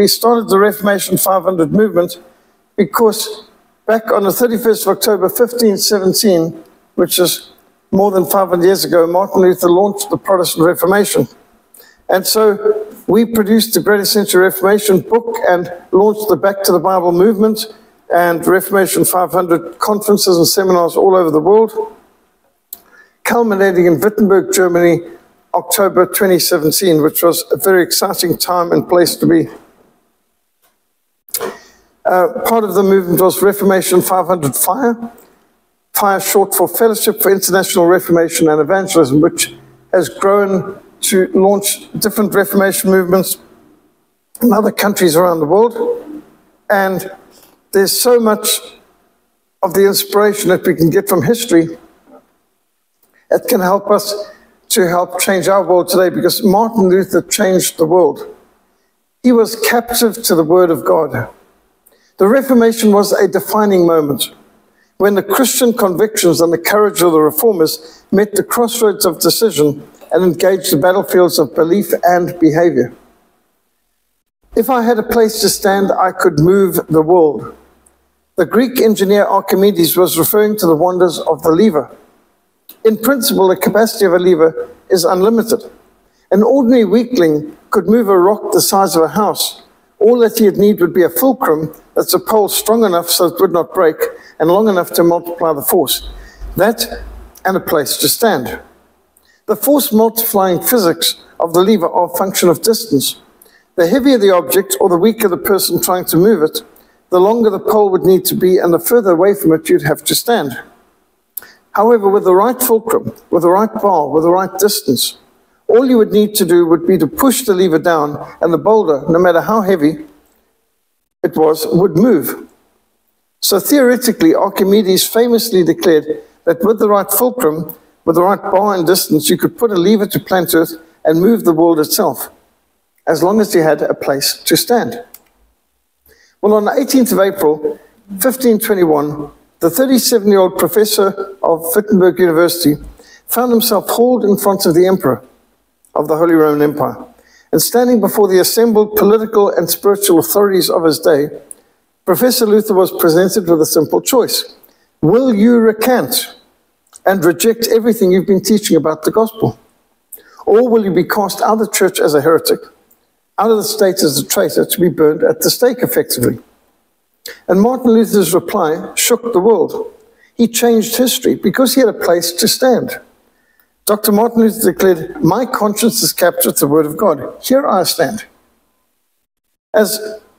we started the Reformation 500 movement because back on the 31st of October 1517, which is more than 500 years ago, Martin Luther launched the Protestant Reformation. And so we produced the Great Essential Reformation book and launched the Back to the Bible movement and Reformation 500 conferences and seminars all over the world, culminating in Wittenberg, Germany, October 2017, which was a very exciting time and place to be. Uh, part of the movement was Reformation 500 Fire, Fire short for Fellowship for International Reformation and Evangelism, which has grown to launch different Reformation movements in other countries around the world. And there's so much of the inspiration that we can get from history that can help us to help change our world today because Martin Luther changed the world. He was captive to the Word of God. The Reformation was a defining moment when the Christian convictions and the courage of the reformers met the crossroads of decision and engaged the battlefields of belief and behavior. If I had a place to stand, I could move the world. The Greek engineer Archimedes was referring to the wonders of the lever. In principle, the capacity of a lever is unlimited. An ordinary weakling could move a rock the size of a house. All that he'd need would be a fulcrum that's a pole strong enough so it would not break and long enough to multiply the force. That and a place to stand. The force multiplying physics of the lever are a function of distance. The heavier the object or the weaker the person trying to move it, the longer the pole would need to be and the further away from it you'd have to stand. However, with the right fulcrum, with the right bar, with the right distance, all you would need to do would be to push the lever down and the boulder, no matter how heavy it was, would move. So theoretically, Archimedes famously declared that with the right fulcrum, with the right bar and distance, you could put a lever to planet Earth and move the world itself, as long as you had a place to stand. Well, on the 18th of April, 1521, the 37 year old professor of Wittenberg University found himself hauled in front of the emperor of the Holy Roman Empire. And standing before the assembled political and spiritual authorities of his day, Professor Luther was presented with a simple choice Will you recant and reject everything you've been teaching about the gospel? Or will you be cast out of the church as a heretic, out of the state as a traitor, to be burned at the stake effectively? And Martin Luther's reply shook the world. He changed history because he had a place to stand. Dr. Martin Luther declared, My conscience is captured the word of God. Here I stand. As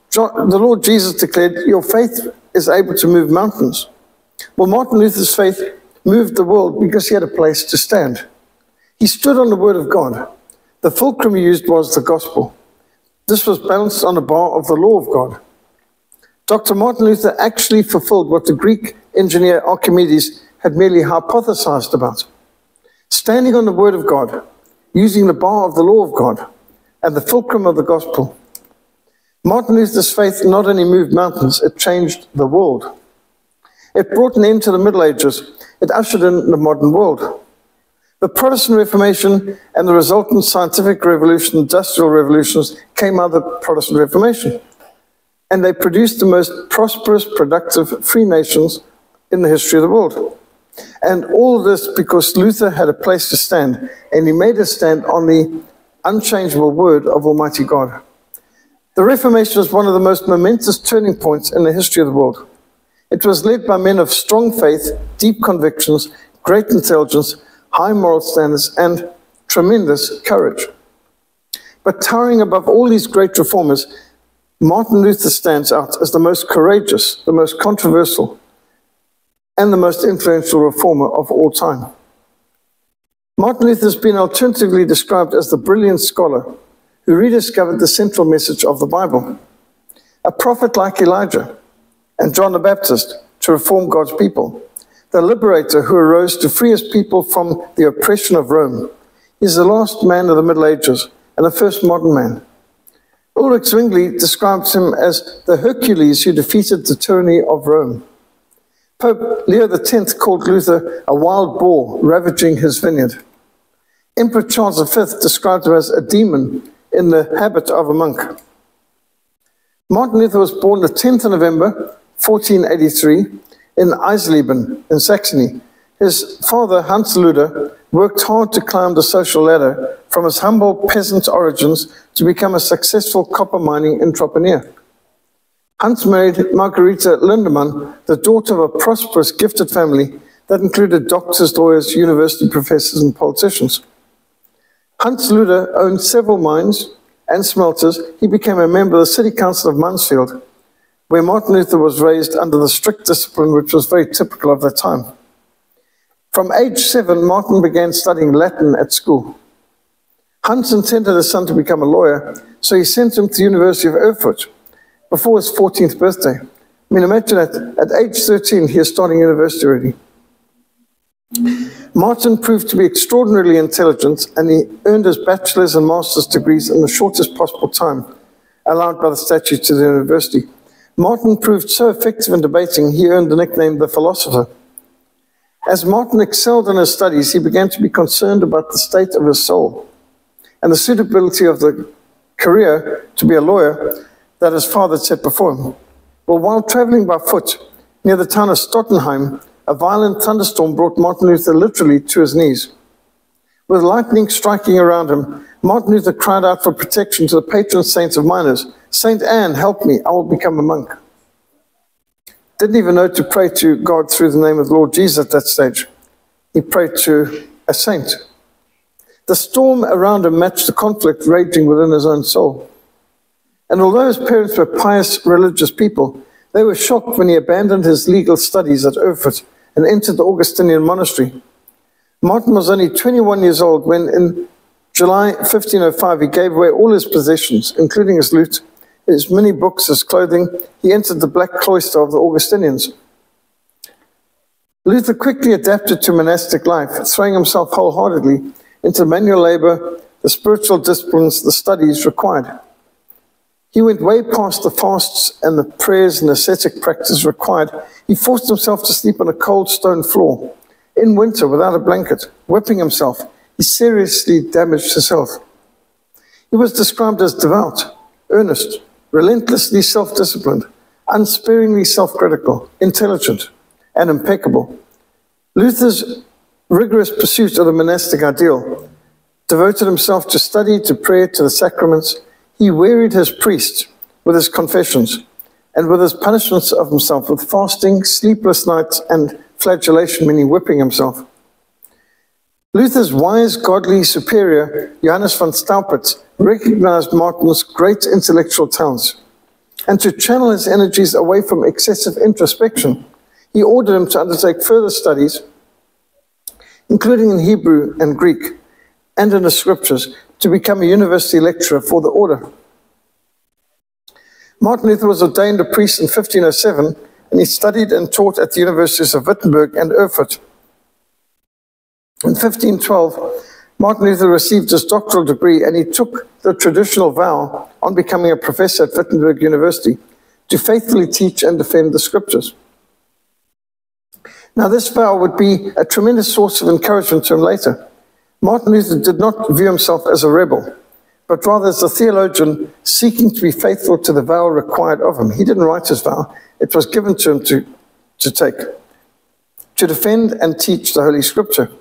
John, the Lord Jesus declared, Your faith is able to move mountains. Well, Martin Luther's faith moved the world because he had a place to stand. He stood on the word of God. The fulcrum he used was the gospel. This was balanced on the bar of the law of God. Dr. Martin Luther actually fulfilled what the Greek engineer Archimedes had merely hypothesized about. Standing on the Word of God, using the bar of the law of God and the fulcrum of the gospel, Martin Luther's faith not only moved mountains, it changed the world. It brought an end to the Middle Ages. It ushered in the modern world. The Protestant Reformation and the resultant scientific revolution, industrial revolutions, came out of the Protestant Reformation and they produced the most prosperous, productive, free nations in the history of the world. And all this because Luther had a place to stand, and he made a stand on the unchangeable word of Almighty God. The Reformation was one of the most momentous turning points in the history of the world. It was led by men of strong faith, deep convictions, great intelligence, high moral standards, and tremendous courage. But towering above all these great reformers Martin Luther stands out as the most courageous, the most controversial, and the most influential reformer of all time. Martin Luther has been alternatively described as the brilliant scholar who rediscovered the central message of the Bible, a prophet like Elijah and John the Baptist to reform God's people, the liberator who arose to free his people from the oppression of Rome. He's the last man of the Middle Ages and the first modern man. Ulrich Zwingli describes him as the Hercules who defeated the tyranny of Rome. Pope Leo X called Luther a wild boar ravaging his vineyard. Emperor Charles V described him as a demon in the habit of a monk. Martin Luther was born the 10th of November, 1483, in Eisleben in Saxony. His father, Hans Luther, worked hard to climb the social ladder from his humble peasant origins to become a successful copper mining entrepreneur. Hans married Margarita Lindemann, the daughter of a prosperous, gifted family that included doctors, lawyers, university professors, and politicians. Hans Luther owned several mines and smelters. He became a member of the City Council of Mansfield, where Martin Luther was raised under the strict discipline which was very typical of that time. From age seven, Martin began studying Latin at school. Hans intended his son to become a lawyer, so he sent him to the University of Erfurt before his 14th birthday. I mean, imagine that at age 13, he is starting university already. Martin proved to be extraordinarily intelligent and he earned his bachelor's and master's degrees in the shortest possible time allowed by the statute to the university. Martin proved so effective in debating, he earned the nickname the philosopher. As Martin excelled in his studies, he began to be concerned about the state of his soul and the suitability of the career to be a lawyer that his father had set before him. Well, while traveling by foot near the town of Stottenheim, a violent thunderstorm brought Martin Luther literally to his knees. With lightning striking around him, Martin Luther cried out for protection to the patron saints of miners. Saint Anne, help me, I will become a monk. Didn't even know to pray to God through the name of the Lord Jesus at that stage. He prayed to a saint. The storm around him matched the conflict raging within his own soul. And although his parents were pious religious people, they were shocked when he abandoned his legal studies at Erfurt and entered the Augustinian monastery. Martin was only 21 years old when, in July 1505, he gave away all his possessions, including his lute, his many books, his clothing. He entered the black cloister of the Augustinians. Luther quickly adapted to monastic life, throwing himself wholeheartedly into manual labor, the spiritual disciplines, the studies required. He went way past the fasts and the prayers and ascetic practice required. He forced himself to sleep on a cold stone floor in winter without a blanket, whipping himself. He seriously damaged his health. He was described as devout, earnest, relentlessly self disciplined, unsparingly self critical, intelligent, and impeccable. Luther's rigorous pursuit of the monastic ideal devoted himself to study, to prayer, to the sacraments he wearied his priests with his confessions and with his punishments of himself with fasting, sleepless nights, and flagellation, meaning whipping himself. Luther's wise, godly superior, Johannes von Staupitz, recognized Martin's great intellectual talents. And to channel his energies away from excessive introspection, he ordered him to undertake further studies, including in Hebrew and Greek, and in the scriptures, to become a university lecturer for the order. Martin Luther was ordained a priest in 1507, and he studied and taught at the universities of Wittenberg and Erfurt. In 1512, Martin Luther received his doctoral degree and he took the traditional vow on becoming a professor at Wittenberg University to faithfully teach and defend the scriptures. Now, this vow would be a tremendous source of encouragement to him later. Martin Luther did not view himself as a rebel, but rather as a theologian seeking to be faithful to the vow required of him. He didn't write his vow, it was given to him to, to take, to defend and teach the Holy Scripture.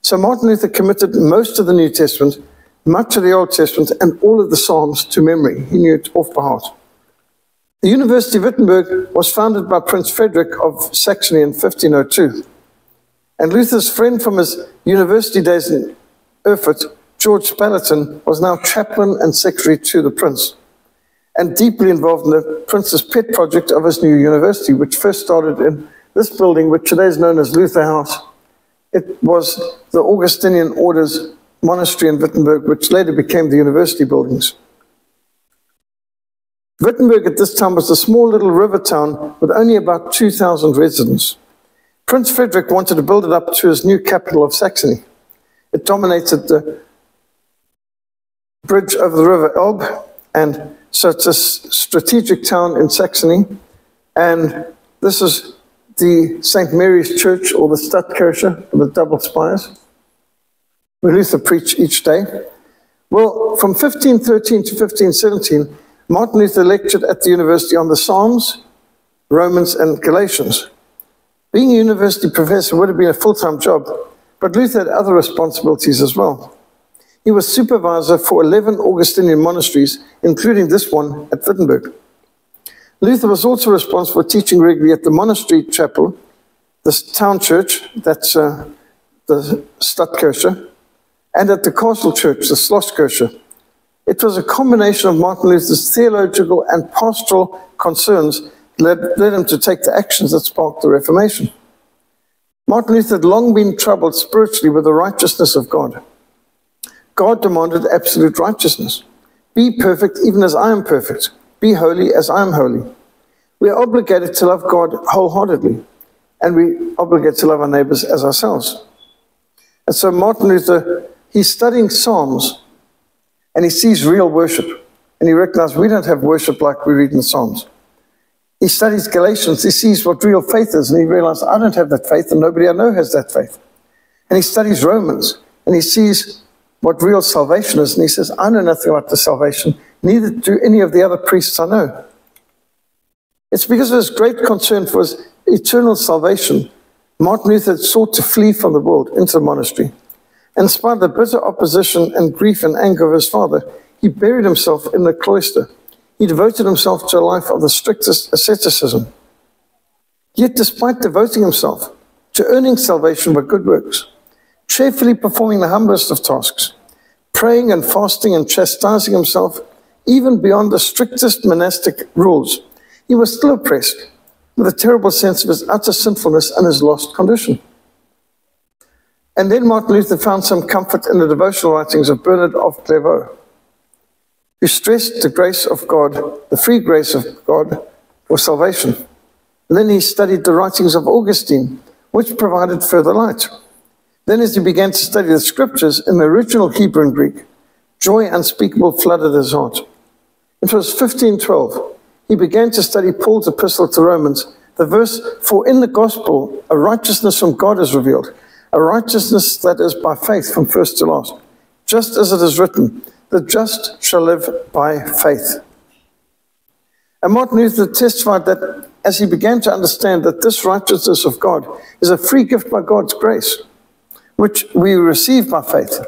So Martin Luther committed most of the New Testament, much of the Old Testament, and all of the Psalms to memory. He knew it off by heart. The University of Wittenberg was founded by Prince Frederick of Saxony in 1502. And Luther's friend from his university days in Erfurt, George Spalatin, was now chaplain and secretary to the prince, and deeply involved in the prince's pet project of his new university, which first started in this building, which today is known as Luther House. It was the Augustinian Order's monastery in Wittenberg, which later became the university buildings. Wittenberg at this time was a small little river town with only about 2,000 residents. Prince Frederick wanted to build it up to his new capital of Saxony. It dominated the bridge over the River Elbe, and so it's a strategic town in Saxony. And this is the St. Mary's Church, or the Stadtkirche, with the double spires, where Luther preached each day. Well, from 1513 to 1517, Martin Luther lectured at the university on the Psalms, Romans, and Galatians. Being a university professor would have been a full time job, but Luther had other responsibilities as well. He was supervisor for 11 Augustinian monasteries, including this one at Wittenberg. Luther was also responsible for teaching regularly at the monastery chapel, the town church, that's uh, the Stadtkirche, and at the castle church, the Schlosskirche. It was a combination of Martin Luther's theological and pastoral concerns led, led him to take the actions that sparked the Reformation. Martin Luther had long been troubled spiritually with the righteousness of God. God demanded absolute righteousness. Be perfect even as I am perfect. Be holy as I am holy. We are obligated to love God wholeheartedly, and we obligated to love our neighbors as ourselves. And so Martin Luther, he's studying Psalms, and he sees real worship. And he recognizes we don't have worship like we read in the Psalms. He studies Galatians, he sees what real faith is, and he realizes I don't have that faith, and nobody I know has that faith. And he studies Romans, and he sees what real salvation is. And he says, I know nothing about the salvation, neither do any of the other priests I know. It's because of his great concern for his eternal salvation, Martin Luther sought to flee from the world into the monastery. In spite the bitter opposition and grief and anger of his father, he buried himself in the cloister. He devoted himself to a life of the strictest asceticism. Yet, despite devoting himself to earning salvation by good works, cheerfully performing the humblest of tasks, praying and fasting and chastising himself even beyond the strictest monastic rules, he was still oppressed with a terrible sense of his utter sinfulness and his lost condition. And then Martin Luther found some comfort in the devotional writings of Bernard of Clairvaux, who stressed the grace of God, the free grace of God for salvation. And then he studied the writings of Augustine, which provided further light. Then, as he began to study the scriptures in the original Hebrew and Greek, joy unspeakable flooded his heart. It was 1512. He began to study Paul's epistle to Romans, the verse, For in the gospel a righteousness from God is revealed, a righteousness that is by faith from first to last. Just as it is written, the just shall live by faith. And Martin Luther testified that as he began to understand that this righteousness of God is a free gift by God's grace, which we receive by faith.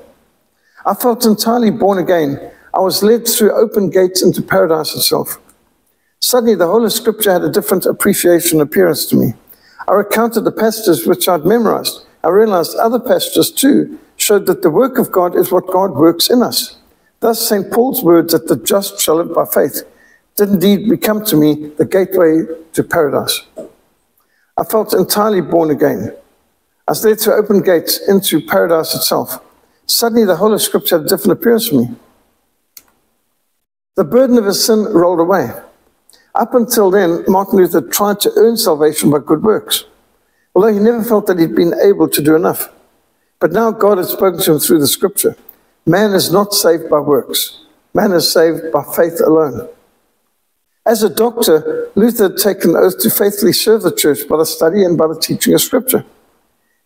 I felt entirely born again. I was led through open gates into paradise itself. Suddenly, the whole of Scripture had a different appreciation and appearance to me. I recounted the passages which I'd memorized. I realized other passages too showed that the work of God is what God works in us. Thus, St. Paul's words that the just shall live by faith did indeed become to me the gateway to paradise. I felt entirely born again. As led to open gates into paradise itself, suddenly the whole of Scripture had a different appearance for me. The burden of his sin rolled away. Up until then, Martin Luther tried to earn salvation by good works, although he never felt that he'd been able to do enough. But now God had spoken to him through the Scripture. Man is not saved by works, man is saved by faith alone. As a doctor, Luther had taken oath to faithfully serve the church by the study and by the teaching of Scripture.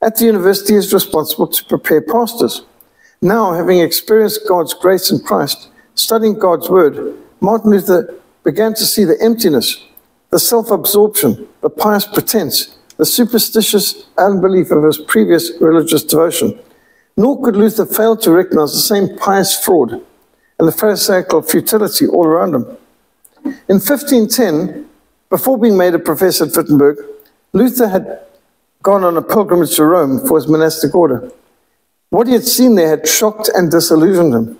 At the university, he is responsible to prepare pastors. Now, having experienced God's grace in Christ, studying God's word, Martin Luther began to see the emptiness, the self absorption, the pious pretense, the superstitious unbelief of his previous religious devotion. Nor could Luther fail to recognize the same pious fraud and the Pharisaical futility all around him. In 1510, before being made a professor at Wittenberg, Luther had gone on a pilgrimage to Rome for his monastic order. What he had seen there had shocked and disillusioned him.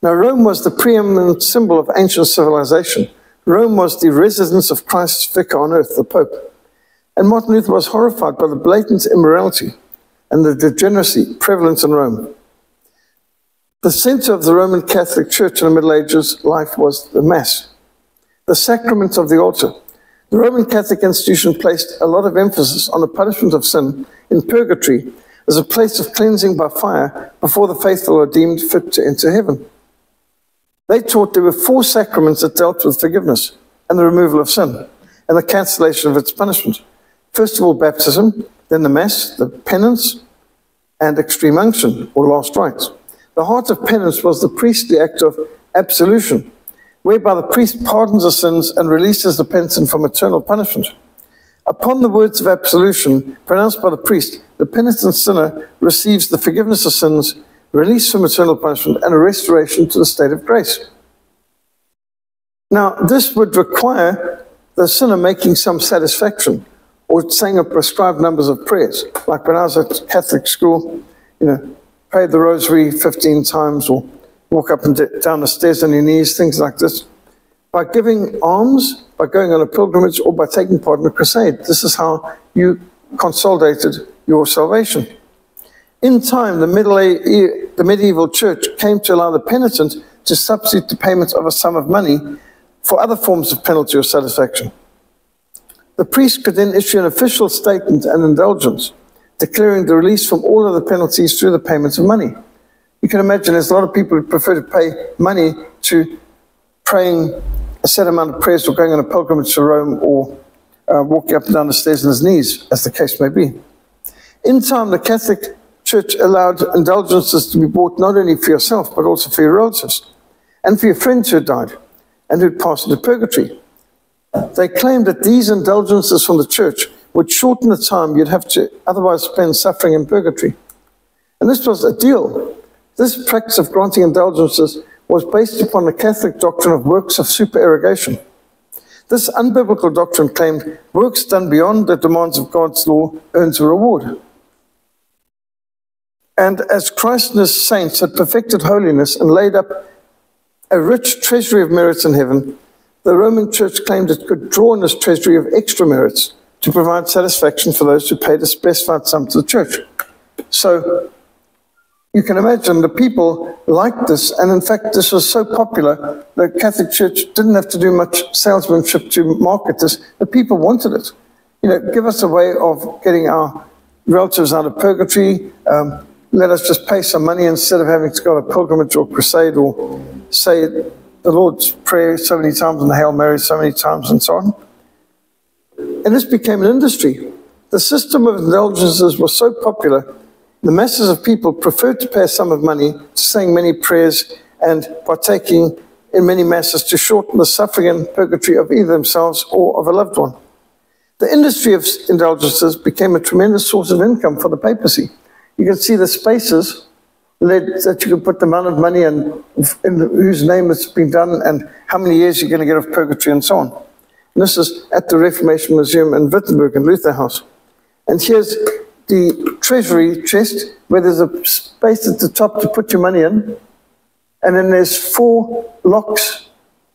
Now, Rome was the preeminent symbol of ancient civilization. Rome was the residence of Christ's vicar on earth, the Pope. And Martin Luther was horrified by the blatant immorality and the degeneracy prevalent in Rome. The center of the Roman Catholic Church in the Middle Ages life was the Mass, the sacrament of the altar, the Roman Catholic institution placed a lot of emphasis on the punishment of sin in purgatory as a place of cleansing by fire before the faithful are deemed fit to enter heaven. They taught there were four sacraments that dealt with forgiveness and the removal of sin and the cancellation of its punishment. First of all, baptism, then the Mass, the penance, and extreme unction, or last rites. The heart of penance was the priestly act of absolution whereby the priest pardons the sins and releases the penitent from eternal punishment. Upon the words of absolution pronounced by the priest, the penitent sinner receives the forgiveness of sins, release from eternal punishment, and a restoration to the state of grace. Now, this would require the sinner making some satisfaction or saying a prescribed numbers of prayers. Like when I was at Catholic school, you know, pray the rosary 15 times or walk up and down the stairs on your knees, things like this. By giving alms, by going on a pilgrimage, or by taking part in a crusade. This is how you consolidated your salvation. In time, the, middle, the medieval church came to allow the penitent to substitute the payment of a sum of money for other forms of penalty or satisfaction. The priest could then issue an official statement and indulgence, declaring the release from all of the penalties through the payment of money. You can imagine there's a lot of people who prefer to pay money to praying a set amount of prayers or going on a pilgrimage to Rome or uh, walking up and down the stairs on his knees, as the case may be. In time, the Catholic Church allowed indulgences to be bought not only for yourself, but also for your relatives and for your friends who had died and who had passed into purgatory. They claimed that these indulgences from the church would shorten the time you'd have to otherwise spend suffering in purgatory. And this was a deal. This practice of granting indulgences was based upon the Catholic doctrine of works of supererogation. This unbiblical doctrine claimed works done beyond the demands of God's law earns a reward. And as Christ and his saints had perfected holiness and laid up a rich treasury of merits in heaven, the Roman Church claimed it could draw on this treasury of extra merits to provide satisfaction for those who paid a specified sum to the church. So you can imagine the people liked this, and in fact, this was so popular, the Catholic Church didn't have to do much salesmanship to market this. The people wanted it. You know, give us a way of getting our relatives out of purgatory. Um, let us just pay some money instead of having to go on a pilgrimage or crusade or say the Lord's Prayer so many times and the Hail Mary so many times and so on. And this became an industry. The system of indulgences was so popular the masses of people preferred to pay a sum of money to saying many prayers and partaking in many masses to shorten the suffering and purgatory of either themselves or of a loved one. The industry of indulgences became a tremendous source of income for the papacy. You can see the spaces that you can put the amount of money and in whose name it's been done and how many years you're going to get of purgatory and so on. And this is at the Reformation Museum in Wittenberg in Luther House. And here's the treasury chest where there's a space at the top to put your money in. And then there's four locks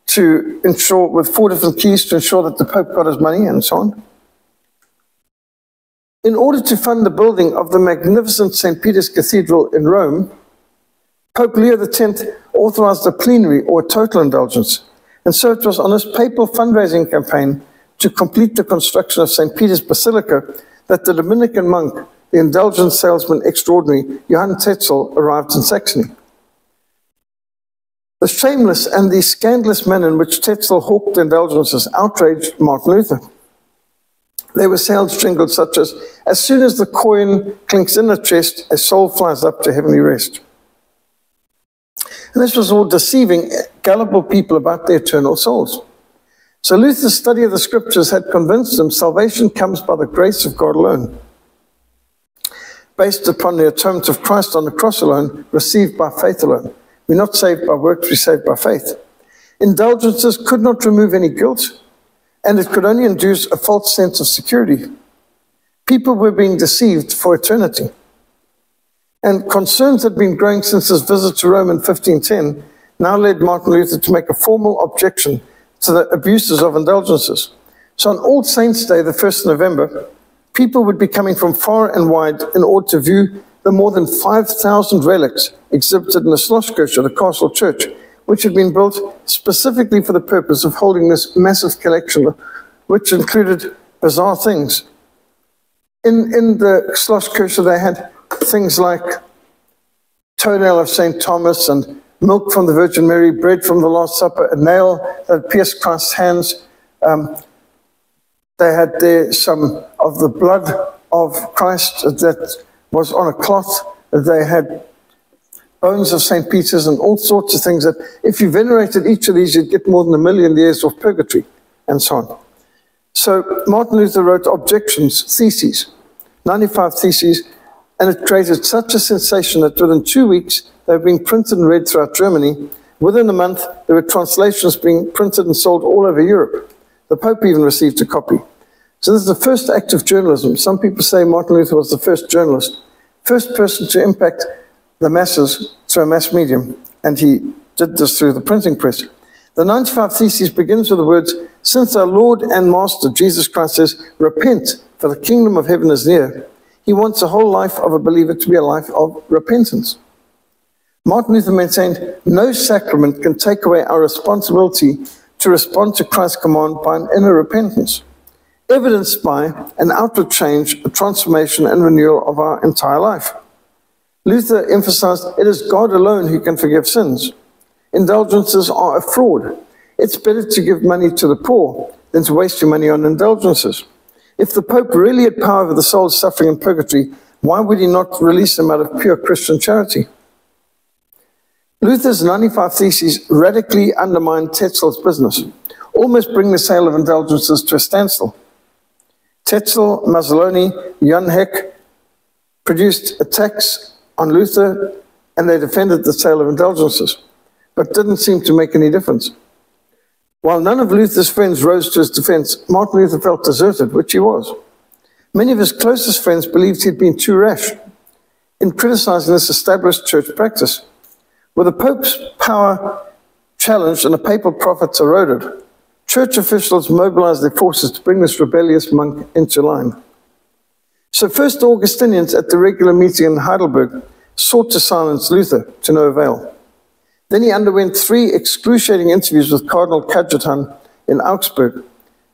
to ensure, with four different keys to ensure that the Pope got his money and so on. In order to fund the building of the magnificent St. Peter's Cathedral in Rome, Pope Leo X authorized a plenary or total indulgence. And so it was on his papal fundraising campaign to complete the construction of St. Peter's Basilica that the Dominican monk, the indulgence salesman extraordinary, Johann Tetzel, arrived in Saxony. The shameless and the scandalous manner in which Tetzel hawked indulgences outraged Martin Luther. There were sales jingled such as, as soon as the coin clinks in the chest, a soul flies up to heavenly rest. And this was all deceiving gullible people about their eternal souls. So Luther's study of the scriptures had convinced him salvation comes by the grace of God alone, based upon the atonement of Christ on the cross alone, received by faith alone. We're not saved by works, we're saved by faith. Indulgences could not remove any guilt, and it could only induce a false sense of security. People were being deceived for eternity. And concerns that had been growing since his visit to Rome in 1510 now led Martin Luther to make a formal objection to the abuses of indulgences. So on All Saints' Day, the 1st of November, people would be coming from far and wide in order to view the more than 5,000 relics exhibited in the Schlosskirche, the castle church, which had been built specifically for the purpose of holding this massive collection, which included bizarre things. In, in the Schlosskirche, they had things like toenail of St. Thomas and milk from the Virgin Mary, bread from the Last Supper, a nail that pierced Christ's hands. Um, they had there some of the blood of Christ that was on a cloth. They had bones of St. Peter's and all sorts of things that if you venerated each of these, you'd get more than a million years of purgatory and so on. So Martin Luther wrote objections, theses, 95 theses, and it created such a sensation that within two weeks, they were being printed and read throughout Germany. Within a month, there were translations being printed and sold all over Europe. The Pope even received a copy. So this is the first act of journalism. Some people say Martin Luther was the first journalist, first person to impact the masses through a mass medium, and he did this through the printing press. The 95 Theses begins with the words, Since our Lord and Master Jesus Christ says, Repent, for the kingdom of heaven is near, he wants the whole life of a believer to be a life of repentance. Martin Luther maintained, No sacrament can take away our responsibility to respond to Christ's command by an inner repentance evidenced by an outward change, a transformation, and renewal of our entire life. Luther emphasized it is God alone who can forgive sins. Indulgences are a fraud. It's better to give money to the poor than to waste your money on indulgences. If the Pope really had power over the souls suffering in purgatory, why would he not release them out of pure Christian charity? Luther's 95 Theses radically undermined Tetzel's business, almost bring the sale of indulgences to a standstill. Tetzel, Mazzoloni, Jan Hus produced attacks on Luther and they defended the sale of indulgences, but didn't seem to make any difference. While none of Luther's friends rose to his defense, Martin Luther felt deserted, which he was. Many of his closest friends believed he'd been too rash in criticizing this established church practice. With the Pope's power challenged and the papal profits eroded, Church officials mobilized their forces to bring this rebellious monk into line. So, first Augustinians at the regular meeting in Heidelberg sought to silence Luther to no avail. Then he underwent three excruciating interviews with Cardinal Cajetan in Augsburg.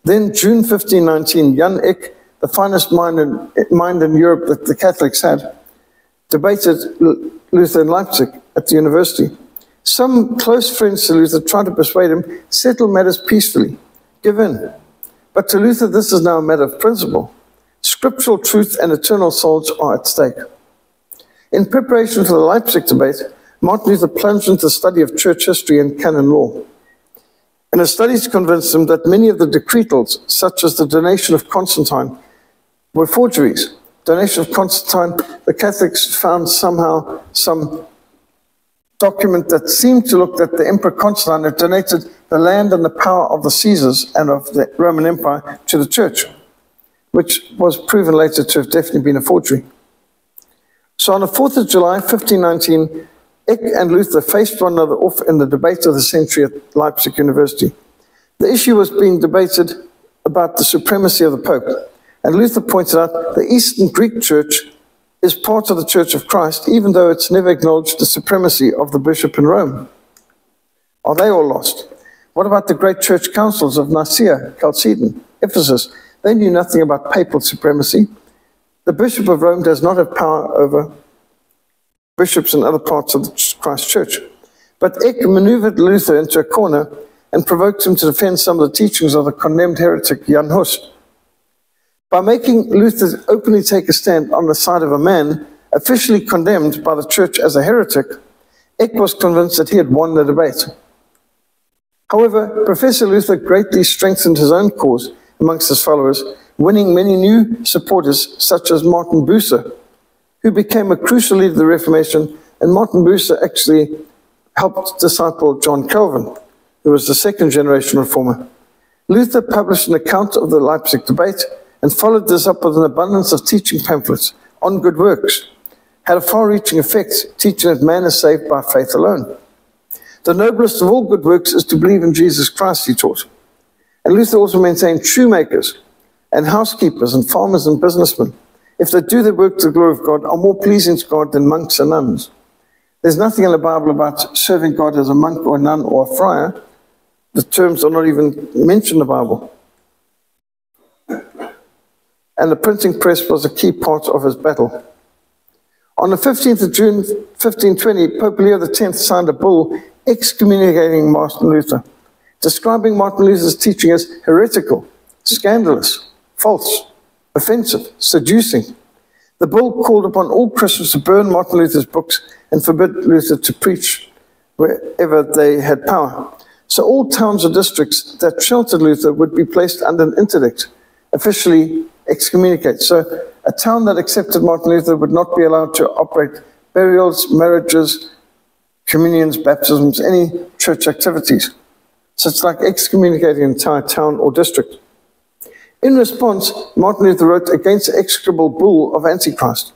Then, June 1519, Jan Eck, the finest mind in, mind in Europe that the Catholics had, debated Luther in Leipzig at the university. Some close friends to Luther tried to persuade him, settle matters peacefully, give in. But to Luther, this is now a matter of principle. Scriptural truth and eternal souls are at stake. In preparation for the Leipzig debate, Martin Luther plunged into the study of church history and canon law. And his studies convinced him that many of the decretals, such as the donation of Constantine, were forgeries. Donation of Constantine, the Catholics found somehow some document that seemed to look that the Emperor Constantine had donated the land and the power of the Caesars and of the Roman Empire to the church, which was proven later to have definitely been a forgery. So on the 4th of July, 1519, Eck and Luther faced one another off in the debate of the century at Leipzig University. The issue was being debated about the supremacy of the Pope, and Luther pointed out the Eastern Greek Church is part of the Church of Christ, even though it's never acknowledged the supremacy of the bishop in Rome. Are they all lost? What about the great church councils of Nicaea, Chalcedon, Ephesus? They knew nothing about papal supremacy. The bishop of Rome does not have power over bishops in other parts of the Christ church. But Eck maneuvered Luther into a corner and provoked him to defend some of the teachings of the condemned heretic Jan Hus. By making Luther openly take a stand on the side of a man officially condemned by the church as a heretic, Eck was convinced that he had won the debate. However, Professor Luther greatly strengthened his own cause amongst his followers, winning many new supporters, such as Martin Bucer, who became a crucial leader of the Reformation, and Martin Bucer actually helped disciple John Calvin, who was the second generation reformer. Luther published an account of the Leipzig debate and followed this up with an abundance of teaching pamphlets on good works, had a far reaching effect, teaching that man is saved by faith alone. The noblest of all good works is to believe in Jesus Christ, he taught. And Luther also maintained shoemakers and housekeepers and farmers and businessmen, if they do their work to the glory of God, are more pleasing to God than monks and nuns. There's nothing in the Bible about serving God as a monk or a nun or a friar. The terms are not even mentioned in the Bible and the printing press was a key part of his battle. On the 15th of June 1520, Pope Leo X signed a bull excommunicating Martin Luther, describing Martin Luther's teaching as heretical, scandalous, false, offensive, seducing. The bull called upon all Christians to burn Martin Luther's books and forbid Luther to preach wherever they had power. So all towns or districts that sheltered Luther would be placed under an interdict, officially excommunicated. So a town that accepted Martin Luther would not be allowed to operate burials, marriages, communions, baptisms, any church activities. So it's like excommunicating an entire town or district. In response, Martin Luther wrote against the execrable bull of Antichrist.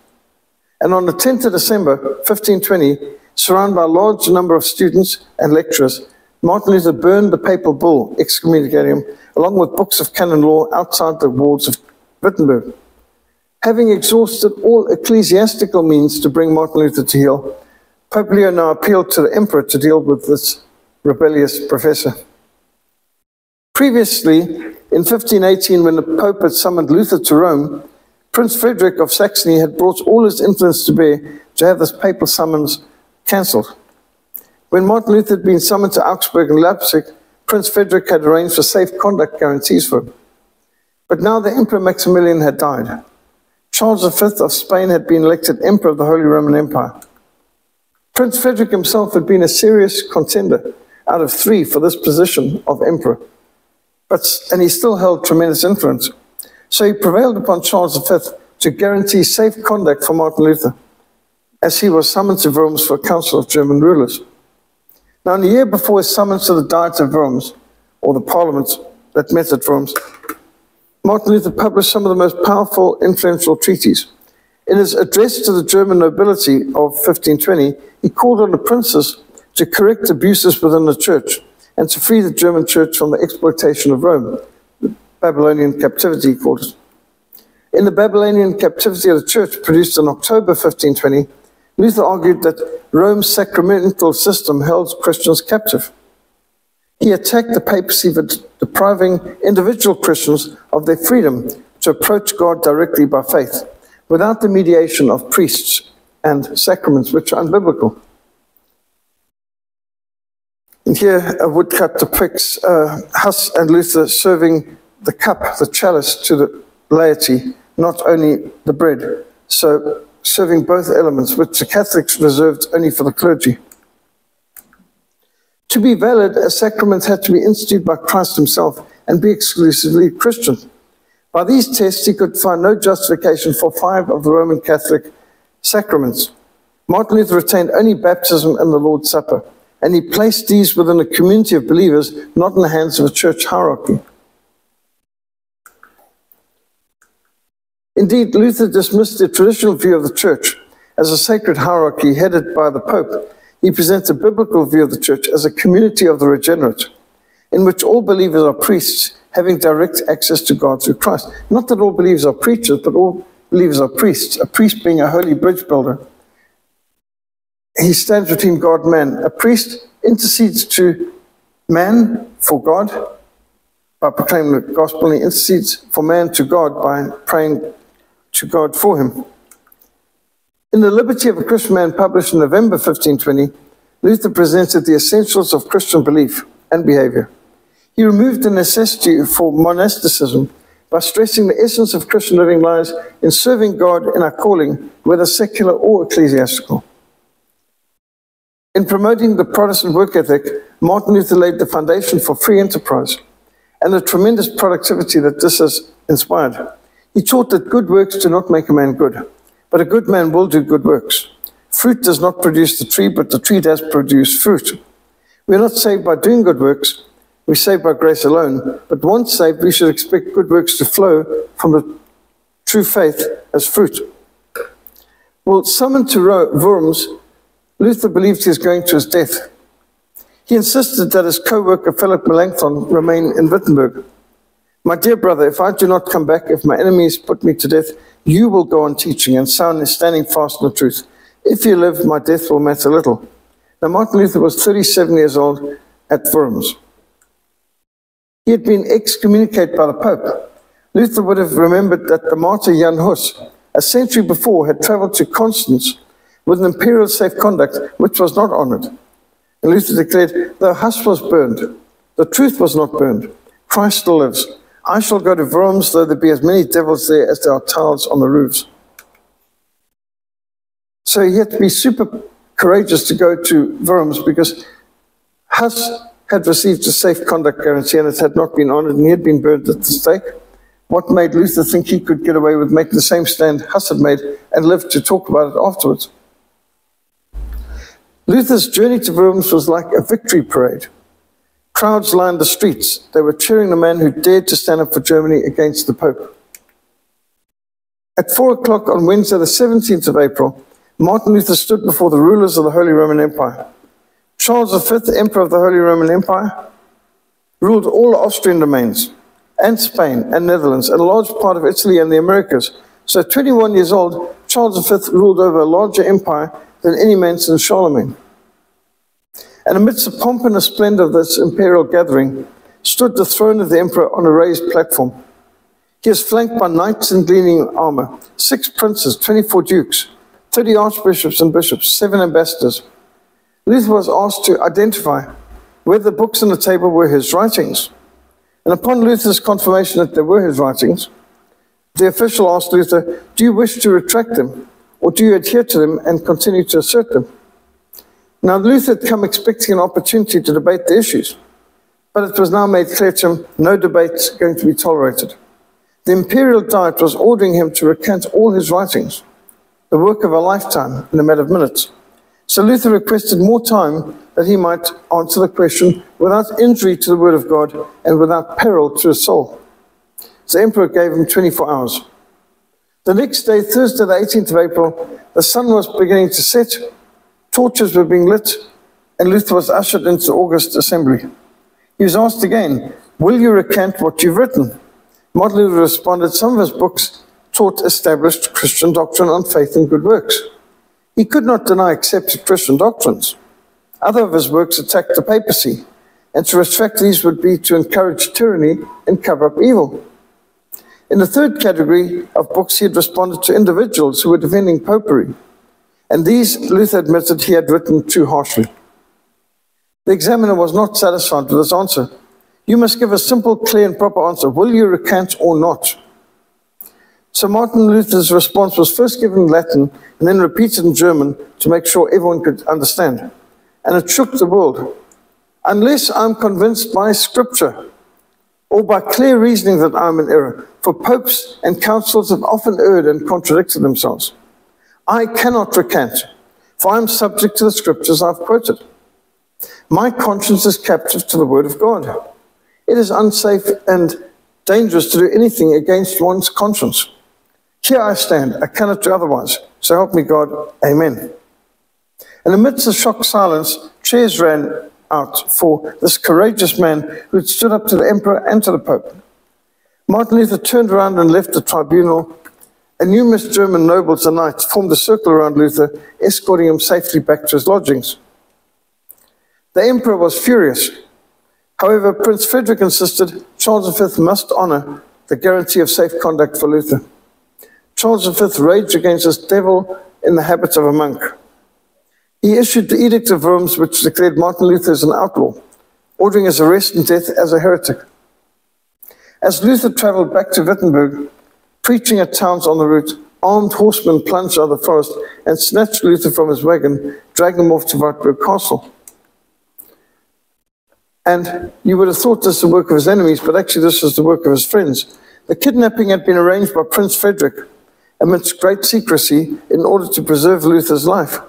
And on the 10th of December, 1520, surrounded by a large number of students and lecturers, Martin Luther burned the papal bull, excommunicating him, along with books of canon law outside the walls of Wittenberg. Having exhausted all ecclesiastical means to bring Martin Luther to heel, Pope Leo now appealed to the emperor to deal with this rebellious professor. Previously, in 1518, when the Pope had summoned Luther to Rome, Prince Frederick of Saxony had brought all his influence to bear to have this papal summons cancelled. When Martin Luther had been summoned to Augsburg and Leipzig, Prince Frederick had arranged for safe conduct guarantees for him. But now the Emperor Maximilian had died. Charles V of Spain had been elected Emperor of the Holy Roman Empire. Prince Frederick himself had been a serious contender out of three for this position of Emperor, but, and he still held tremendous influence. So he prevailed upon Charles V to guarantee safe conduct for Martin Luther, as he was summoned to Worms for a council of German rulers. Now, in the year before his summons to the Diet of Worms, or the parliament that met at Worms, Martin Luther published some of the most powerful, influential treaties. In his address to the German nobility of 1520, he called on the princes to correct abuses within the church and to free the German church from the exploitation of Rome, the Babylonian captivity, he called it. In the Babylonian captivity of the church, produced in October 1520, Luther argued that Rome's sacramental system held Christians captive. He attacked the papacy for depriving individual Christians of their freedom to approach God directly by faith, without the mediation of priests and sacraments, which are unbiblical. Here a woodcut depicts uh, Huss and Luther serving the cup, the chalice, to the laity, not only the bread. So serving both elements, which the Catholics reserved only for the clergy. To be valid, a sacrament had to be instituted by Christ himself and be exclusively Christian. By these tests, he could find no justification for five of the Roman Catholic sacraments. Martin Luther retained only baptism and the Lord's Supper, and he placed these within a community of believers, not in the hands of a church hierarchy. Indeed, Luther dismissed the traditional view of the church as a sacred hierarchy headed by the Pope. He presents a biblical view of the church as a community of the regenerate, in which all believers are priests having direct access to God through Christ. Not that all believers are preachers, but all believers are priests, a priest being a holy bridge builder. He stands between God and man. A priest intercedes to man for God by proclaiming the gospel, and he intercedes for man to God by praying to God for him. In The Liberty of a Christian Man, published in November 1520, Luther presented the essentials of Christian belief and behavior. He removed the necessity for monasticism by stressing the essence of Christian living lies in serving God in our calling, whether secular or ecclesiastical. In promoting the Protestant work ethic, Martin Luther laid the foundation for free enterprise and the tremendous productivity that this has inspired. He taught that good works do not make a man good, but a good man will do good works. Fruit does not produce the tree, but the tree does produce fruit. We are not saved by doing good works, we're saved by grace alone. But once saved, we should expect good works to flow from the true faith as fruit. Well, summoned to Worms, Luther believed he was going to his death. He insisted that his co worker Philip Melanchthon remain in Wittenberg. My dear brother, if I do not come back, if my enemies put me to death, you will go on teaching and sound standing fast in the truth. If you live, my death will matter little. Now, Martin Luther was 37 years old at Worms. He had been excommunicated by the Pope. Luther would have remembered that the martyr Jan Hus, a century before, had traveled to Constance with an imperial safe conduct which was not honored. And Luther declared, the Hus was burned, the truth was not burned. Christ still lives. I shall go to Worms, though there be as many devils there as there are tiles on the roofs. So he had to be super courageous to go to Worms because Huss had received a safe conduct guarantee and it had not been honored and he had been burned at the stake. What made Luther think he could get away with making the same stand Huss had made and live to talk about it afterwards? Luther's journey to Worms was like a victory parade. Crowds lined the streets. They were cheering the man who dared to stand up for Germany against the Pope. At four o'clock on Wednesday, the 17th of April, Martin Luther stood before the rulers of the Holy Roman Empire. Charles V, Emperor of the Holy Roman Empire, ruled all Austrian domains, and Spain and Netherlands, and a large part of Italy and the Americas. So, 21 years old, Charles V ruled over a larger empire than any man since Charlemagne. And amidst the pomp and the splendor of this imperial gathering stood the throne of the emperor on a raised platform. He is flanked by knights in gleaming armor, six princes, 24 dukes, 30 archbishops and bishops, seven ambassadors. Luther was asked to identify whether the books on the table were his writings. And upon Luther's confirmation that they were his writings, the official asked Luther, Do you wish to retract them, or do you adhere to them and continue to assert them? Now, Luther had come expecting an opportunity to debate the issues, but it was now made clear to him no debate is going to be tolerated. The imperial diet was ordering him to recant all his writings, the work of a lifetime, in a matter of minutes. So Luther requested more time that he might answer the question without injury to the word of God and without peril to his soul. The emperor gave him 24 hours. The next day, Thursday, the 18th of April, the sun was beginning to set, torches were being lit, and Luther was ushered into August assembly. He was asked again, Will you recant what you've written? Martin Luther responded, Some of his books taught established Christian doctrine on faith and good works. He could not deny accepted Christian doctrines. Other of his works attacked the papacy, and to retract these would be to encourage tyranny and cover up evil. In the third category of books, he had responded to individuals who were defending popery, and these Luther admitted he had written too harshly. The examiner was not satisfied with his answer you must give a simple, clear, and proper answer. Will you recant or not? So Martin Luther's response was first given in Latin and then repeated in German to make sure everyone could understand. And it shook the world. Unless I'm convinced by scripture or by clear reasoning that I'm in error, for popes and councils have often erred and contradicted themselves. I cannot recant, for I'm subject to the scriptures I've quoted. My conscience is captive to the word of God. It is unsafe and dangerous to do anything against one's conscience. Here I stand, I cannot do otherwise. So help me God, amen. And amidst the shocked silence, cheers ran out for this courageous man who had stood up to the emperor and to the pope. Martin Luther turned around and left the tribunal, and numerous German nobles and knights formed a circle around Luther, escorting him safely back to his lodgings. The emperor was furious However, Prince Frederick insisted Charles V must honor the guarantee of safe conduct for Luther. Charles V raged against this devil in the habits of a monk. He issued the Edict of Worms, which declared Martin Luther as an outlaw, ordering his arrest and death as a heretic. As Luther traveled back to Wittenberg, preaching at towns on the route, armed horsemen plunged out of the forest and snatched Luther from his wagon, dragging him off to Wartburg Castle. And you would have thought this is the work of his enemies, but actually this is the work of his friends. The kidnapping had been arranged by Prince Frederick amidst great secrecy in order to preserve Luther's life.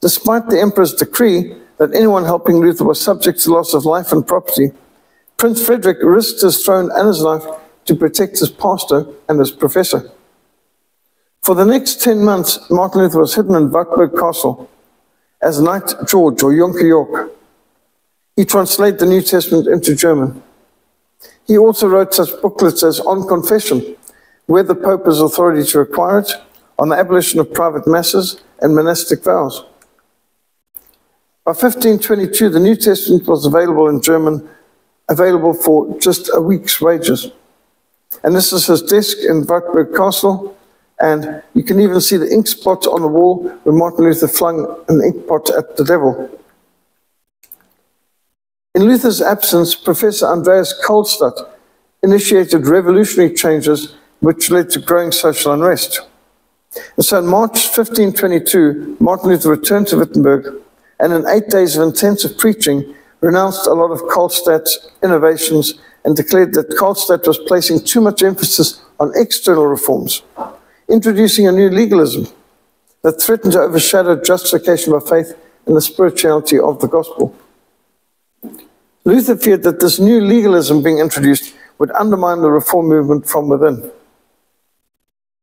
Despite the emperor's decree that anyone helping Luther was subject to loss of life and property, Prince Frederick risked his throne and his life to protect his pastor and his professor. For the next 10 months, Martin Luther was hidden in Wartburg Castle as Knight George or Junker Jörg. He translated the New Testament into German. He also wrote such booklets as On Confession, where the Pope has authority to require it, on the abolition of private masses and monastic vows. By 1522, the New Testament was available in German, available for just a week's wages. And this is his desk in Wartburg Castle, and you can even see the ink spot on the wall where Martin Luther flung an ink pot at the devil. In Luther's absence, Professor Andreas Karlstadt initiated revolutionary changes which led to growing social unrest. And so in March 1522, Martin Luther returned to Wittenberg and in eight days of intensive preaching, renounced a lot of Karlstadt's innovations and declared that Karlstadt was placing too much emphasis on external reforms, introducing a new legalism that threatened to overshadow justification by faith and the spirituality of the gospel. Luther feared that this new legalism being introduced would undermine the reform movement from within.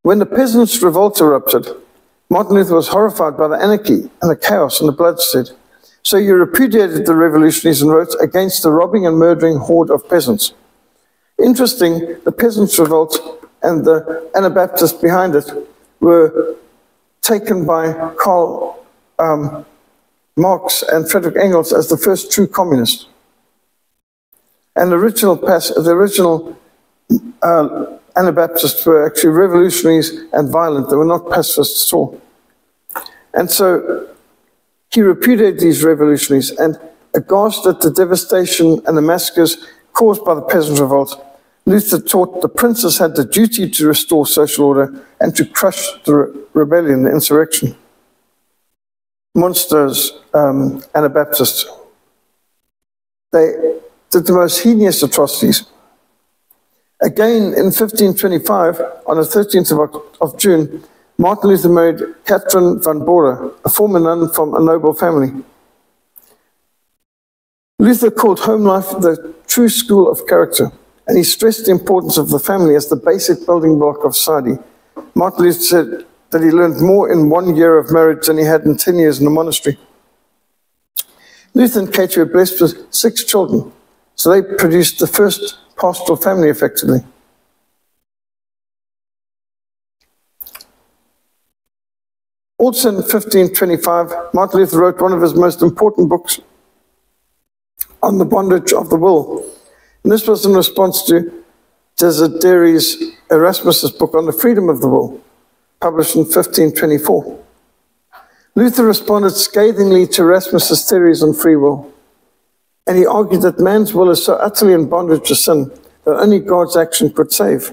When the peasants' revolt erupted, Martin Luther was horrified by the anarchy and the chaos and the bloodshed. So he repudiated the revolutionaries and wrote against the robbing and murdering horde of peasants. Interesting, the peasants' revolt and the Anabaptists behind it were taken by Karl um, Marx and Friedrich Engels as the first true communists. And the original, the original uh, Anabaptists were actually revolutionaries and violent. They were not pacifists at all. And so he repudiated these revolutionaries and aghast at the devastation and the massacres caused by the peasant revolt, Luther taught the princes had the duty to restore social order and to crush the re rebellion, the insurrection. Monsters, um, Anabaptists, they did the most heinous atrocities. Again, in 1525, on the 13th of, of June, Martin Luther married Catherine von Bora, a former nun from a noble family. Luther called home life the true school of character, and he stressed the importance of the family as the basic building block of society. Martin Luther said that he learned more in one year of marriage than he had in 10 years in the monastery. Luther and Katie were blessed with six children, so they produced the first pastoral family effectively. Also in 1525, Martin Luther wrote one of his most important books on the bondage of the will. And this was in response to Desiderius Erasmus's book on the freedom of the will, published in 1524. Luther responded scathingly to Erasmus's theories on free will. And he argued that man's will is so utterly in bondage to sin that only God's action could save.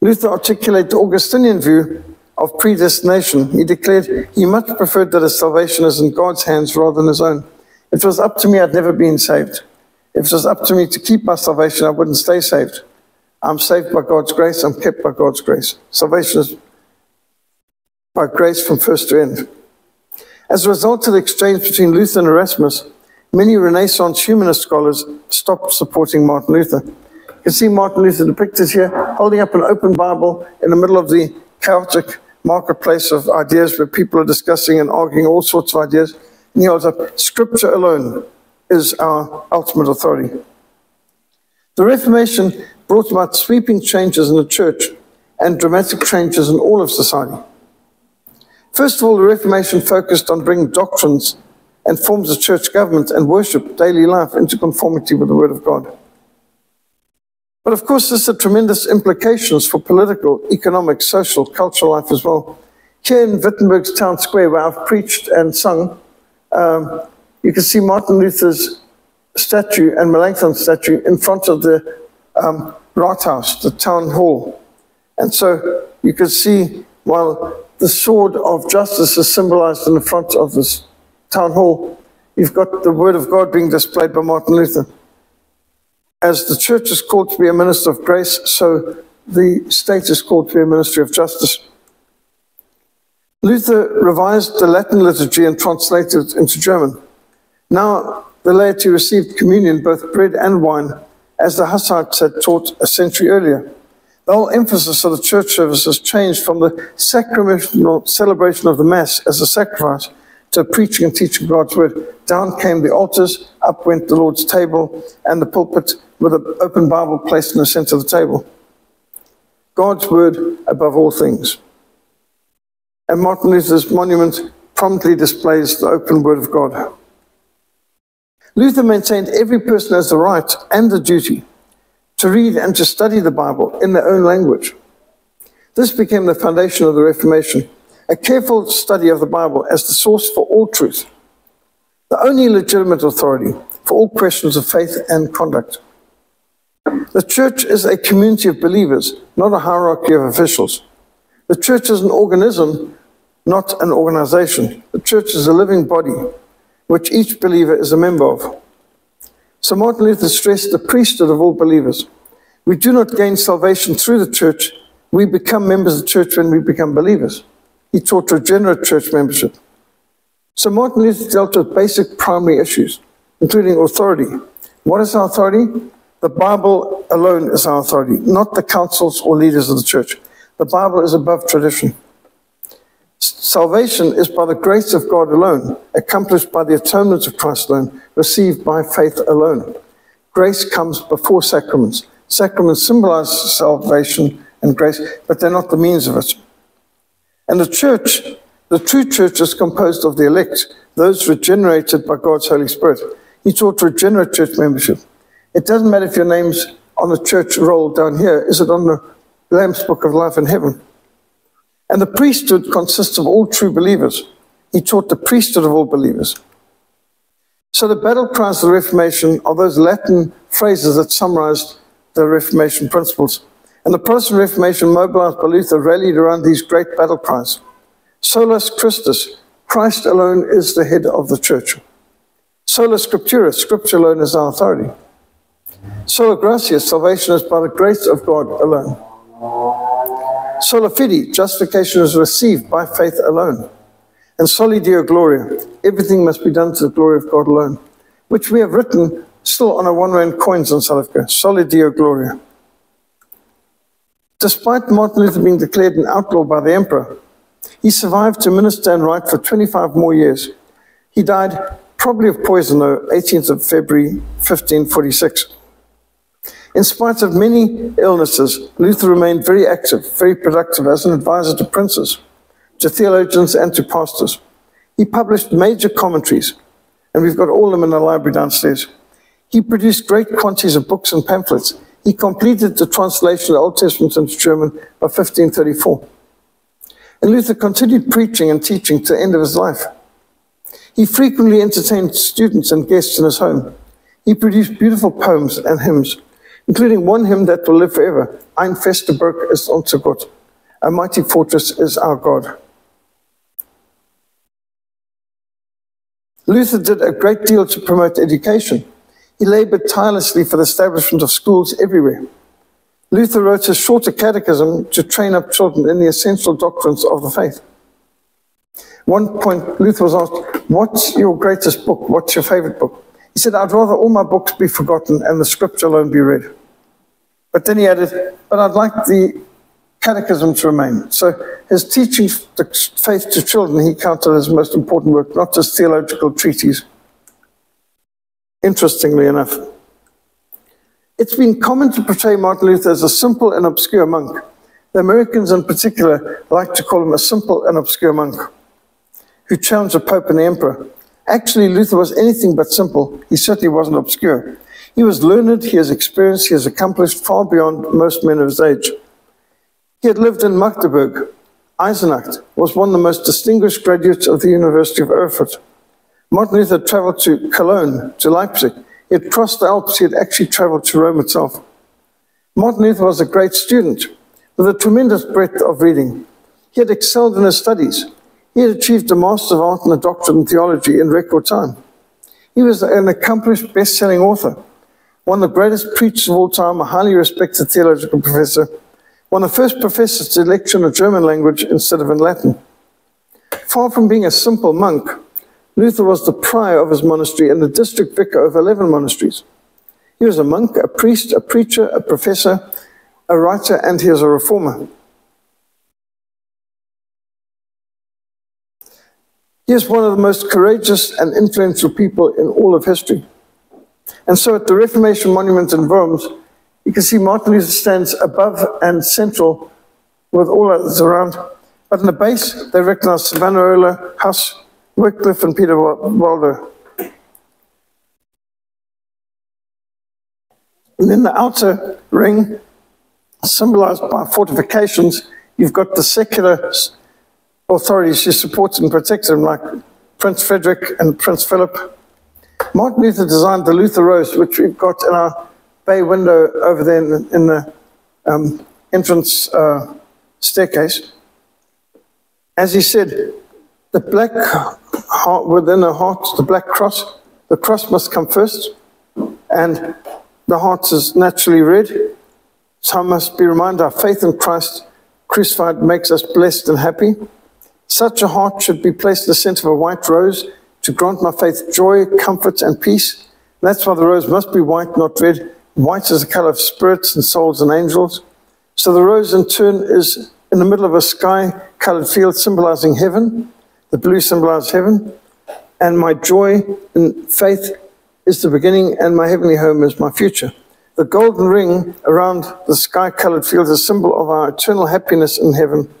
Luther articulated the Augustinian view of predestination. He declared he much preferred that his salvation is in God's hands rather than his own. If it was up to me, I'd never been saved. If it was up to me to keep my salvation, I wouldn't stay saved. I'm saved by God's grace. I'm kept by God's grace. Salvation is by grace from first to end. As a result of the exchange between Luther and Erasmus, Many Renaissance humanist scholars stopped supporting Martin Luther. You can see Martin Luther depicted here holding up an open Bible in the middle of the chaotic marketplace of ideas where people are discussing and arguing all sorts of ideas. And he holds up, Scripture alone is our ultimate authority. The Reformation brought about sweeping changes in the church and dramatic changes in all of society. First of all, the Reformation focused on bringing doctrines and forms of church government and worship, daily life, into conformity with the Word of God. But of course, this has tremendous implications for political, economic, social, cultural life as well. Here in Wittenberg's town square, where I've preached and sung, um, you can see Martin Luther's statue and Melanchthon's statue in front of the um, Rathaus, the town hall. And so you can see while the sword of justice is symbolized in the front of this town hall, you've got the word of God being displayed by Martin Luther. As the church is called to be a minister of grace, so the state is called to be a ministry of justice. Luther revised the Latin liturgy and translated it into German. Now the laity received communion, both bread and wine, as the Hussites had taught a century earlier. The whole emphasis of the church service has changed from the sacramental celebration of the Mass as a sacrifice to preaching and teaching God's word. Down came the altars, up went the Lord's table, and the pulpit with an open Bible placed in the center of the table. God's word above all things. And Martin Luther's monument promptly displays the open word of God. Luther maintained every person has the right and the duty to read and to study the Bible in their own language. This became the foundation of the Reformation a careful study of the Bible as the source for all truth, the only legitimate authority for all questions of faith and conduct. The church is a community of believers, not a hierarchy of officials. The church is an organism, not an organization. The church is a living body, which each believer is a member of. So Martin Luther stressed the priesthood of all believers. We do not gain salvation through the church. We become members of the church when we become believers. He taught regenerate church membership. So Martin Luther dealt with basic primary issues, including authority. What is our authority? The Bible alone is our authority, not the councils or leaders of the church. The Bible is above tradition. Salvation is by the grace of God alone, accomplished by the atonement of Christ alone, received by faith alone. Grace comes before sacraments. Sacraments symbolize salvation and grace, but they're not the means of it. And the church, the true church, is composed of the elect, those regenerated by God's Holy Spirit. He taught regenerate church membership. It doesn't matter if your name's on the church roll down here, is it on the Lamb's Book of Life in heaven? And the priesthood consists of all true believers. He taught the priesthood of all believers. So the battle cries of the Reformation are those Latin phrases that summarized the Reformation principles. And the Protestant Reformation, mobilized by Luther, rallied around these great battle cries. Solus Christus, Christ alone is the head of the church. Sola Scriptura, Scripture alone is our authority. Sola Gratia, salvation is by the grace of God alone. Sola Fide, justification is received by faith alone. And Soli Deo Gloria, everything must be done to the glory of God alone, which we have written still on our one rand coins in South Africa, Soli Deo Gloria. Despite Martin Luther being declared an outlaw by the emperor, he survived to minister and write for 25 more years. He died probably of poison, though, 18th of February, 1546. In spite of many illnesses, Luther remained very active, very productive as an advisor to princes, to theologians, and to pastors. He published major commentaries, and we've got all of them in the library downstairs. He produced great quantities of books and pamphlets. He completed the translation of the Old Testament into German by 1534. And Luther continued preaching and teaching to the end of his life. He frequently entertained students and guests in his home. He produced beautiful poems and hymns, including one hymn that will live forever, Ein feste Burg ist unser Gott. A mighty fortress is our God. Luther did a great deal to promote education. He labored tirelessly for the establishment of schools everywhere. Luther wrote a shorter catechism to train up children in the essential doctrines of the faith. One point, Luther was asked, What's your greatest book? What's your favorite book? He said, I'd rather all my books be forgotten and the scripture alone be read. But then he added, But I'd like the catechism to remain. So his teaching the faith to children he counted as his most important work, not just theological treatises. Interestingly enough, it's been common to portray Martin Luther as a simple and obscure monk. The Americans in particular like to call him a simple and obscure monk who challenged the Pope and the Emperor. Actually, Luther was anything but simple. He certainly wasn't obscure. He was learned, he has experience, he has accomplished far beyond most men of his age. He had lived in Magdeburg. Eisenach was one of the most distinguished graduates of the University of Erfurt. Martin Luther traveled to Cologne, to Leipzig. He had crossed the Alps, he had actually traveled to Rome itself. Martin Luther was a great student with a tremendous breadth of reading. He had excelled in his studies. He had achieved a Master of Art and a Doctorate in Theology in record time. He was an accomplished best-selling author, one of the greatest preachers of all time, a highly respected theological professor, one of the first professors to lecture in the German language instead of in Latin. Far from being a simple monk, Luther was the prior of his monastery and the district vicar of 11 monasteries. He was a monk, a priest, a preacher, a professor, a writer, and he was a reformer. He is one of the most courageous and influential people in all of history. And so at the Reformation Monument in Worms, you can see Martin Luther stands above and central with all others around. But in the base, they recognize Savonarola, Huss, Wycliffe, and Peter Waldo. And in the outer ring, symbolized by fortifications, you've got the secular authorities who supported and protected him, like Prince Frederick and Prince Philip. Martin Luther designed the Luther Rose, which we've got in our bay window over there in the, in the um, entrance uh, staircase. As he said, the black heart within a heart, the black cross, the cross must come first, and the heart is naturally red. So I must be reminded our faith in Christ crucified makes us blessed and happy. Such a heart should be placed in the center of a white rose to grant my faith joy, comfort, and peace. That's why the rose must be white, not red. White is the color of spirits and souls and angels. So the rose, in turn, is in the middle of a sky colored field symbolizing heaven. The blue symbolizes heaven. And my joy and faith is the beginning, and my heavenly home is my future. The golden ring around the sky colored field is a symbol of our eternal happiness in heaven,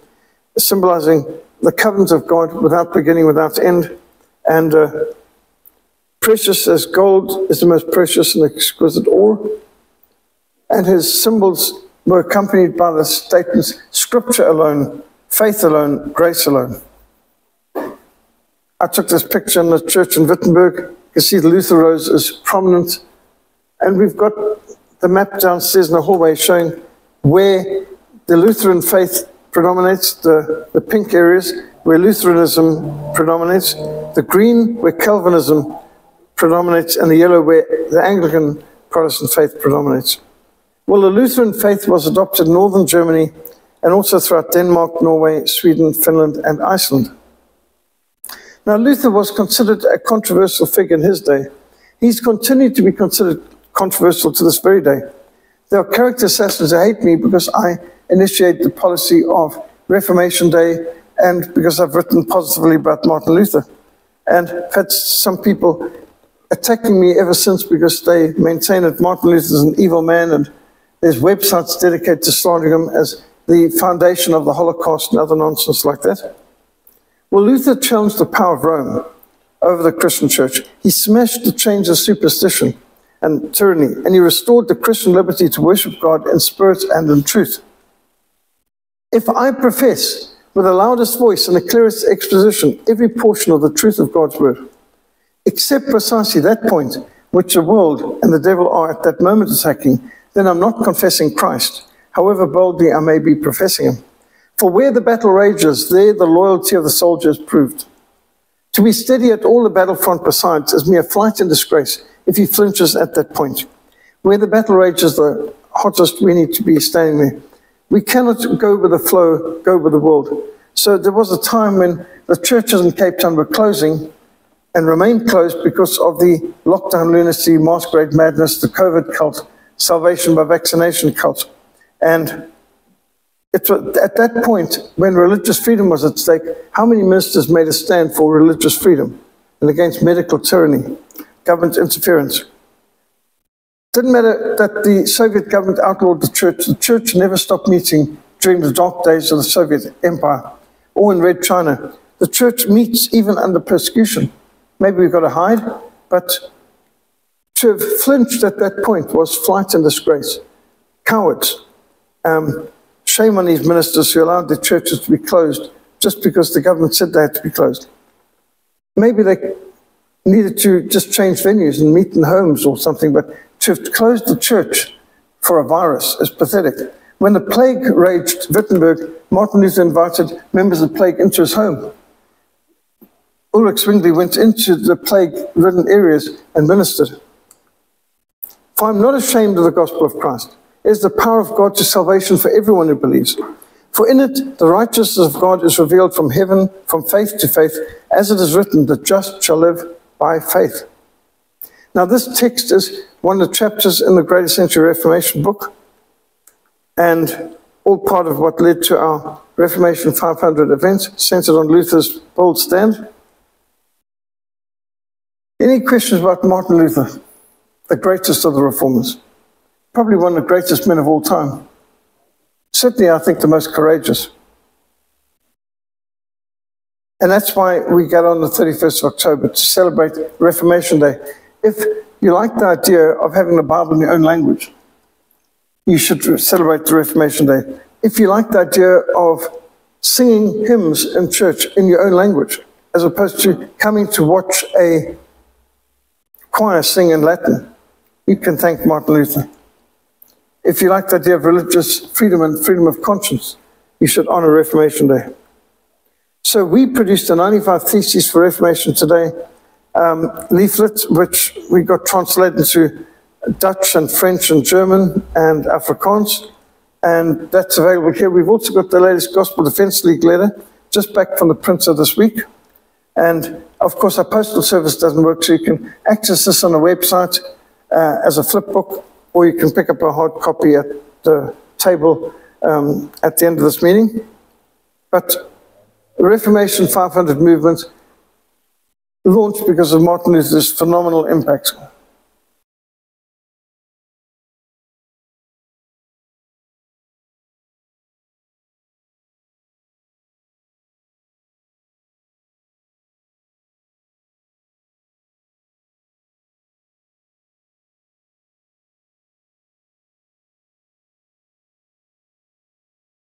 symbolizing the covenant of God without beginning, without end. And uh, precious as gold is the most precious and exquisite ore. And his symbols were accompanied by the statements Scripture alone, faith alone, grace alone. I took this picture in the church in Wittenberg. You can see the Luther Rose is prominent. And we've got the map downstairs in the hallway showing where the Lutheran faith predominates, the, the pink areas where Lutheranism predominates, the green where Calvinism predominates, and the yellow where the Anglican Protestant faith predominates. Well, the Lutheran faith was adopted in northern Germany and also throughout Denmark, Norway, Sweden, Finland, and Iceland. Now, Luther was considered a controversial figure in his day. He's continued to be considered controversial to this very day. There are character assassins who hate me because I initiate the policy of Reformation Day and because I've written positively about Martin Luther. And I've had some people attacking me ever since because they maintain that Martin Luther is an evil man and there's websites dedicated to slandering him as the foundation of the Holocaust and other nonsense like that. Well, Luther challenged the power of Rome over the Christian church. He smashed the chains of superstition and tyranny, and he restored the Christian liberty to worship God in spirit and in truth. If I profess with the loudest voice and the clearest exposition every portion of the truth of God's word, except precisely that point which the world and the devil are at that moment attacking, then I'm not confessing Christ, however boldly I may be professing him. For where the battle rages, there the loyalty of the soldier is proved. To be steady at all the battlefront besides is mere flight and disgrace if he flinches at that point. Where the battle rages the hottest, we need to be standing there. We cannot go with the flow, go with the world. So there was a time when the churches in Cape Town were closing and remained closed because of the lockdown lunacy, masquerade madness, the COVID cult, salvation by vaccination cult. And at that point when religious freedom was at stake, how many ministers made a stand for religious freedom and against medical tyranny, government interference? Didn't matter that the Soviet government outlawed the church. The church never stopped meeting during the dark days of the Soviet Empire or in Red China. The church meets even under persecution. Maybe we've got to hide, but to have flinched at that point was flight and disgrace. Cowards. Um, Shame on these ministers who allowed the churches to be closed just because the government said they had to be closed. Maybe they needed to just change venues and meet in homes or something, but to have closed the church for a virus is pathetic. When the plague raged Wittenberg, Martin Luther invited members of the plague into his home. Ulrich Zwingli went into the plague-ridden areas and ministered. For I'm not ashamed of the gospel of Christ is the power of God to salvation for everyone who believes. For in it, the righteousness of God is revealed from heaven, from faith to faith, as it is written, the just shall live by faith. Now, this text is one of the chapters in the Greater Century Reformation book, and all part of what led to our Reformation 500 event, centered on Luther's bold stand. Any questions about Martin Luther, the greatest of the reformers? Probably one of the greatest men of all time. Certainly, I think the most courageous. And that's why we get on the 31st of October to celebrate Reformation Day. If you like the idea of having the Bible in your own language, you should celebrate the Reformation Day. If you like the idea of singing hymns in church in your own language, as opposed to coming to watch a choir sing in Latin, you can thank Martin Luther. If you like the idea of religious freedom and freedom of conscience, you should honor Reformation Day. So we produced a 95 Theses for Reformation Today um, leaflet, which we got translated into Dutch and French and German and Afrikaans. And that's available here. We've also got the latest Gospel Defense League letter, just back from the printer this week. And of course, our postal service doesn't work, so you can access this on the website uh, as a flip book, or you can pick up a hard copy at the table um, at the end of this meeting. But the Reformation 500 movement launched because of Martin Luther's phenomenal impact